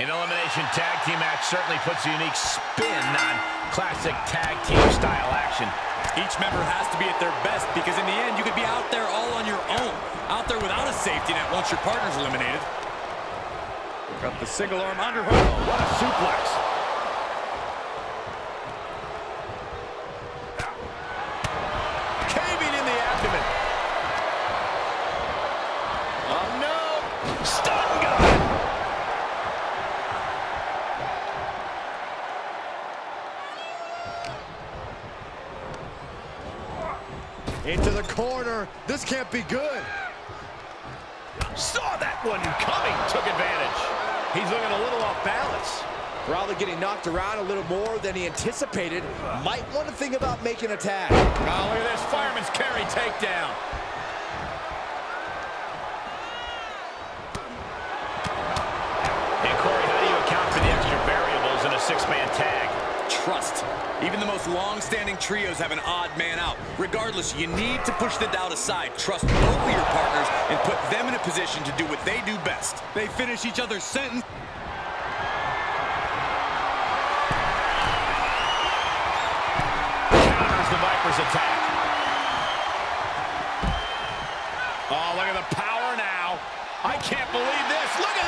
An elimination tag team match certainly puts a unique spin on classic tag team style action. Each member has to be at their best because in the end, you could be out there all on your own. Out there without a safety net once your partner's eliminated. Got the single arm underhook. Oh, what a suplex. Caving in the abdomen. Oh, no. Stun gun. Into the corner. This can't be good. Saw that one coming. Took advantage. He's looking a little off balance. Probably getting knocked around a little more than he anticipated. Might want to think about making a tag. Oh, look at this fireman's carry takedown. Even the most long-standing trios have an odd man out. Regardless, you need to push the doubt aside. Trust both of your partners and put them in a position to do what they do best. They finish each other's sentence. Counters the Viper's attack. Oh, look at the power now. I can't believe this. Look at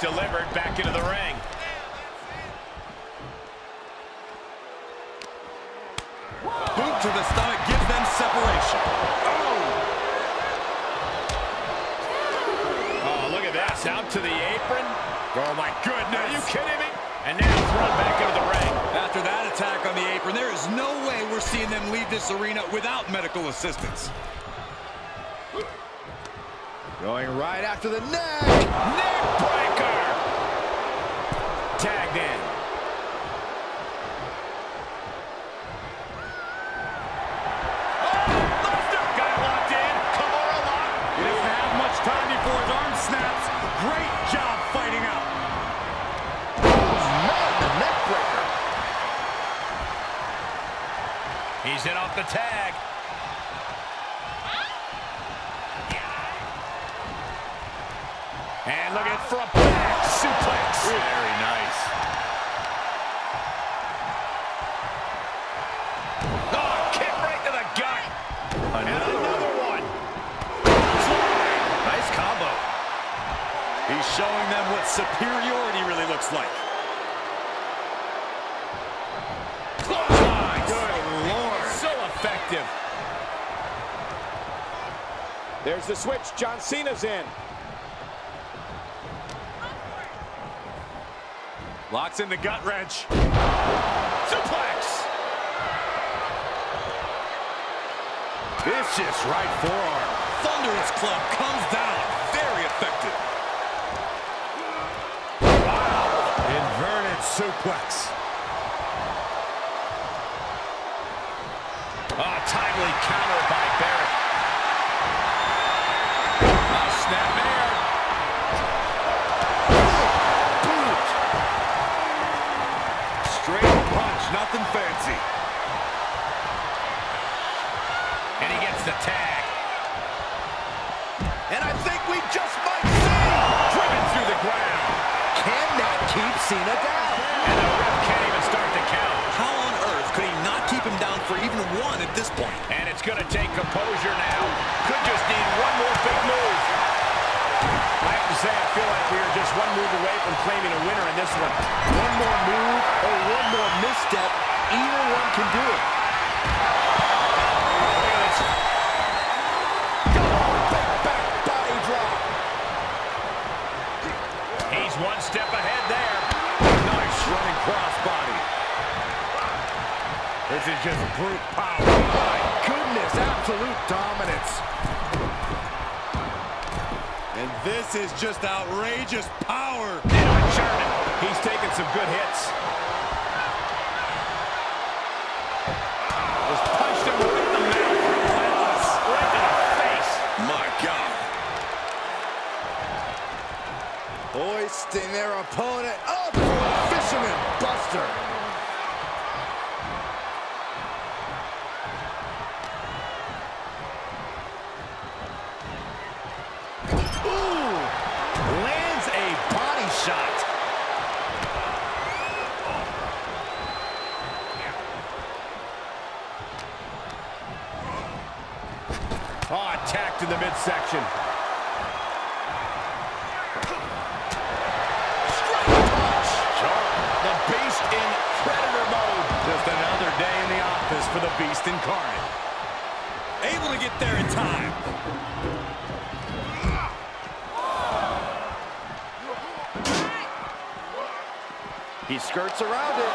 delivered back into the ring. Boot to the stomach gives them separation. Oh, look at this. Out to the apron. Oh, my goodness. Are you kidding me? And now thrown back into the ring. After that attack on the apron, there is no way we're seeing them leave this arena without medical assistance. Going right after the neck. Neck job fighting out. Not the neck breaker. He's in off the tag. And look at for a back suplex. Very nice. Showing them what superiority really looks like. Clothesline. Good lord. So effective. There's the switch. John Cena's in. Locks in the gut wrench. Suplex. Vicious right forearm. Thunderous club comes down. Very effective. Suplex. Oh, timely counter by Barrett. Oh, snapmare. Boot. Straight punch, nothing fancy. And he gets the tag. And I think we just might see. Driven through the ground. Can that keep Cena down? And the ref can't even start the count. How on earth could he not keep him down for even one at this point? And it's going to take composure now. Could just need one more big move. I have to say, I feel like we are just one move away from claiming a winner in this one. One more move or one more misstep. Either one can do it. Is just brute power. My goodness, absolute dominance. And this is just outrageous power. Sherman, he's taking some good hits. Just punched him right in the mouth. Relentless. Right to the face. My God. Hoisting their opponent up for a fisherman buster. Beast incarnate. Able to get there in time. He skirts around it.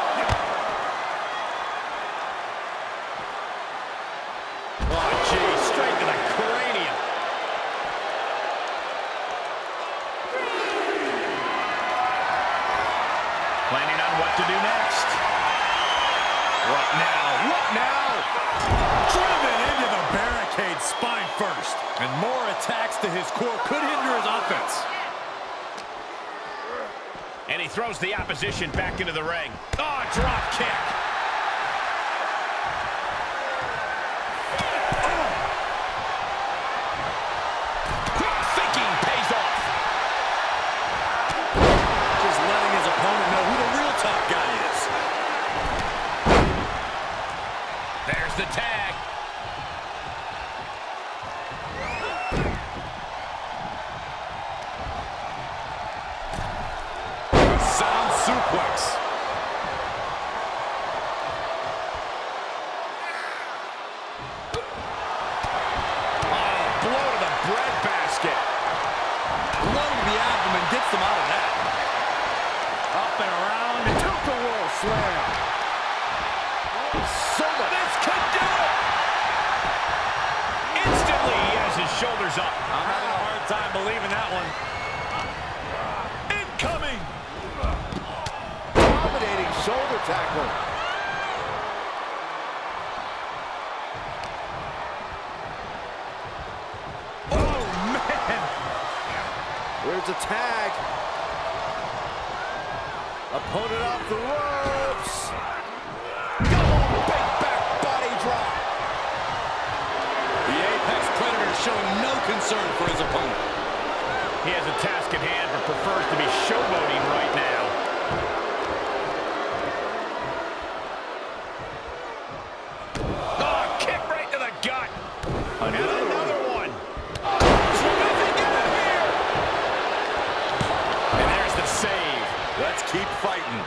Oh, gee, straight to the cranium. Planning on what to do next. What now? Now? Driven into the barricade spine first. And more attacks to his core could hinder his offense. And he throws the opposition back into the ring. Oh, drop kick. Prefers to be showboating right now. Oh, kick right to the gut. And another one. Out here. And there's the save. Let's keep fighting.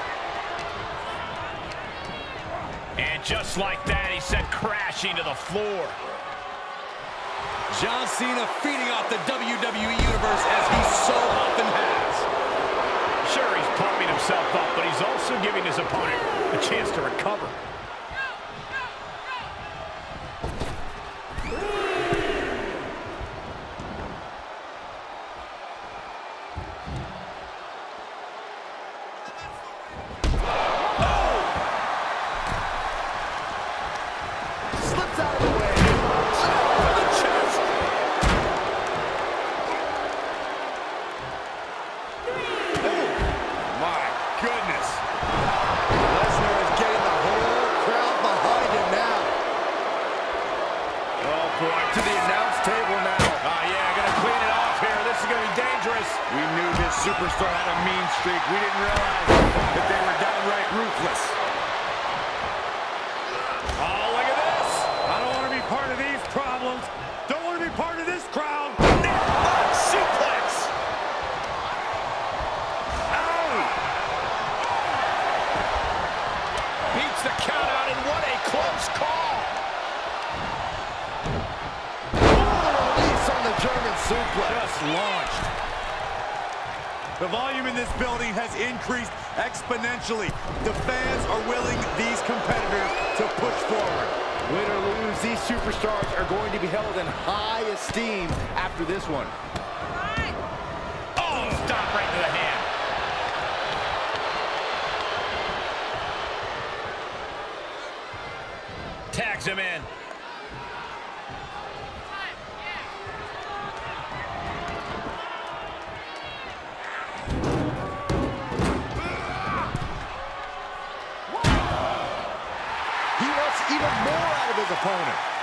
And just like that, he sent crashing to the floor. Cena feeding off the WWE Universe as he so often has. Sure, he's pumping himself up, but he's also giving his opponent a chance to recover. Exponentially. The fans are willing these competitors to push forward. Win or lose, these superstars are going to be held in high esteem after this one. Oh, stop right to the hand. Tags him in. Opponent.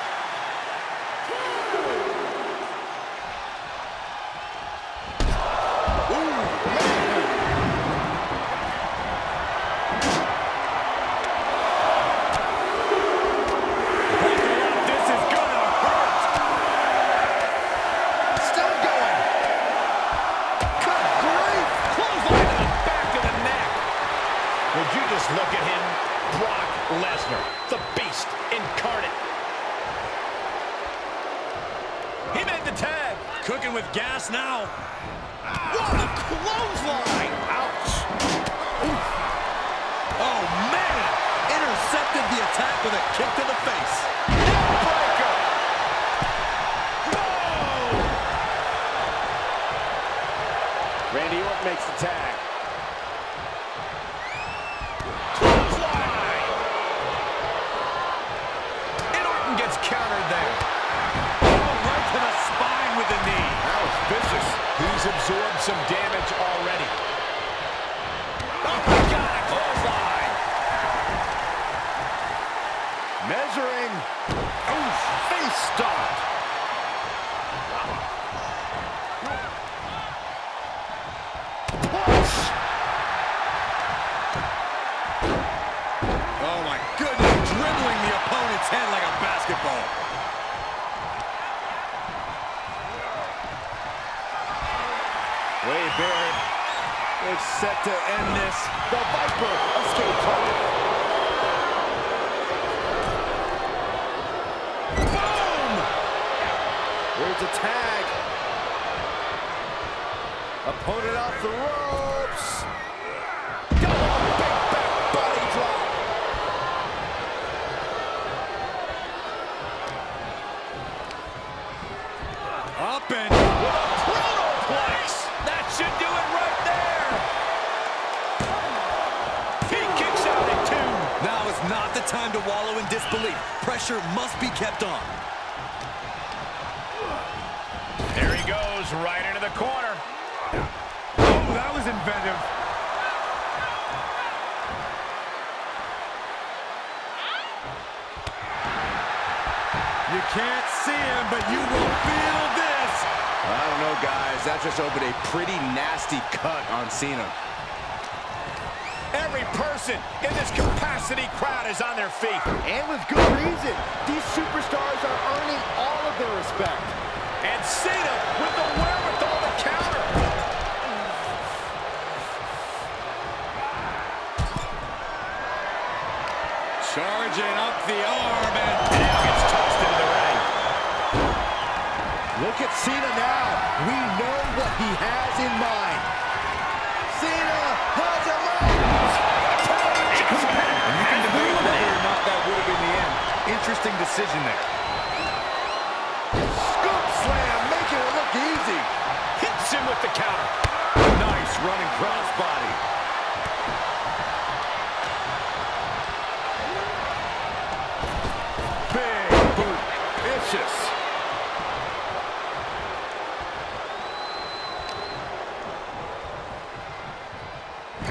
With a kick to the face. Set to end this. The Viper escape target. Boom! There's a tag. Opponent off the ropes. Pressure must be kept on. There he goes, right into the corner. Oh, that was inventive. You can't see him, but you will feel this. I don't know, guys. That just opened a pretty nasty cut on Cena. Person in this capacity crowd is on their feet. And with good reason. These superstars are earning all of their respect. And Cena with the wherewithal to counter. Charging up the arm and Now gets tossed into the ring. Look at Cena now. We know decision there. Scoop slam, making it look easy. Hits him with the counter. Nice running crossbody. Big boot. Vicious.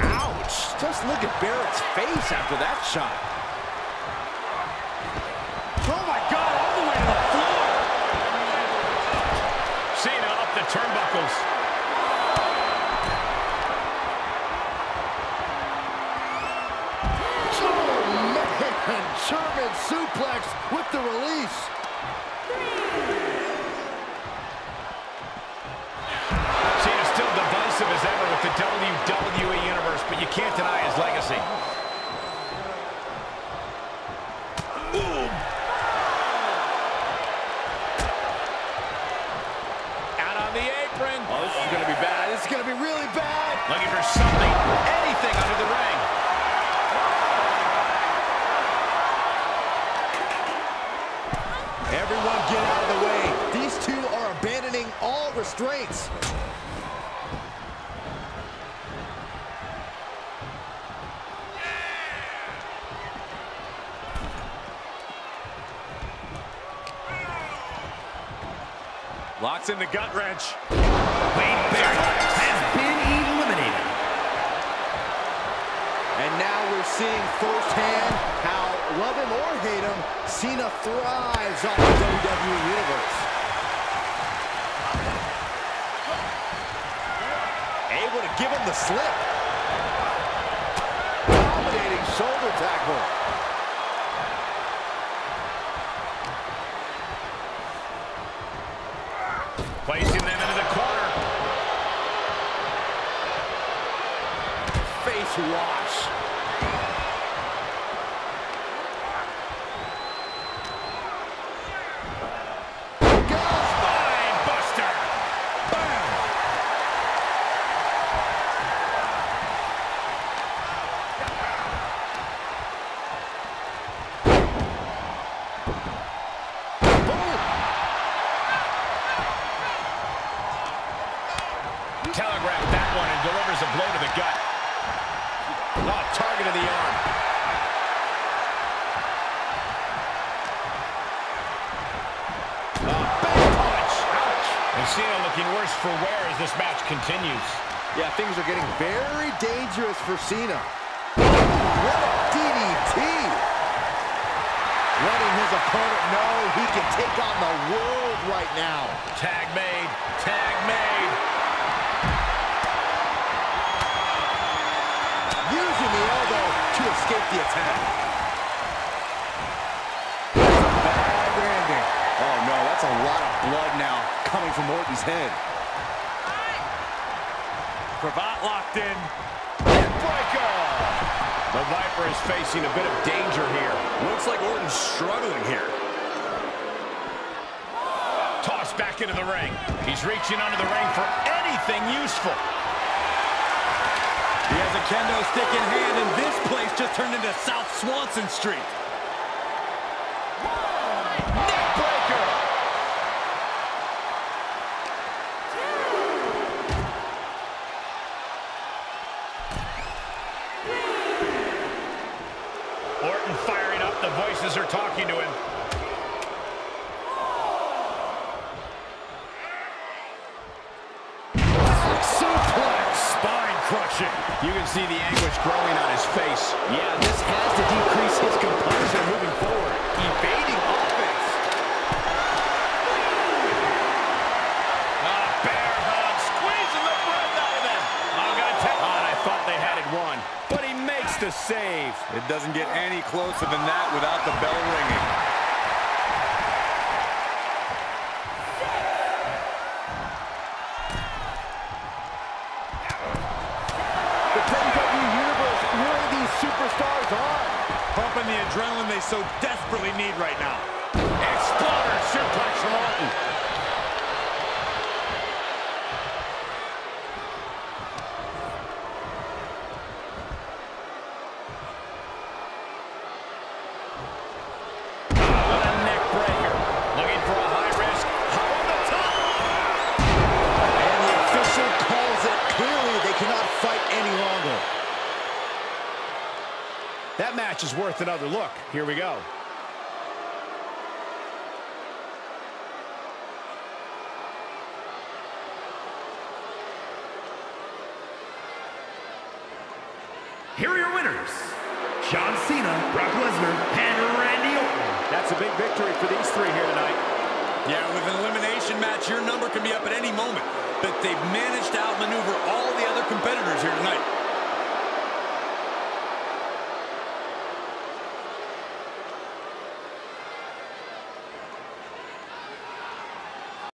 Ouch. Just look at Barrett's face after that shot. Man. German suplex with the release. Cena's still divisive as ever with the WWE Universe, but you can't deny his legacy. Boom. Out on the apron. Oh, this is going to be bad. This is going to be really bad. Looking for something, anything under the ring. All restraints. Locks in the gut wrench. Wade Barrett has been eliminated. And now we're seeing firsthand how, love him or hate him, Cena thrives off the WWE Universe. Slip. Dominating shoulder tackle. Placing them into the corner. Face wash. Spine buster. telegraphed that one and delivers a blow to the gut. Oh, target of the arm. Oh, big punch. Ouch. And Cena looking worse for wear as this match continues. Yeah, things are getting very dangerous for Cena. What a DDT! Letting his opponent know he can take on the world right now. Tag made. Tag made. Using the elbow to escape the attack. Bad landing. Oh no, that's a lot of blood now coming from Orton's head. Cravat locked in. Breaker. The Viper is facing a bit of danger here. Looks like Orton's struggling here. Tossed back into the ring. He's reaching under the ring for anything useful. He has a kendo stick in hand, and this place just turned into South Swanson Street. You can see the anguish growing on his face. Yeah, this has to decrease his composure moving forward. Evading offense. Ah, bear hug, squeezing the breath out of them. On. I thought they had it won, but he makes the save. It doesn't get any closer than that without the bell ringing. Adrenaline they so desperately need right now. Exploder suplex from Orton. Another look. Here we go. Here are your winners. John Cena, Brock Lesnar, and Randy Orton. That's a big victory for these three here tonight. Yeah, with an elimination match, your number can be up at any moment. But they've managed to outmaneuver all the other competitors here tonight.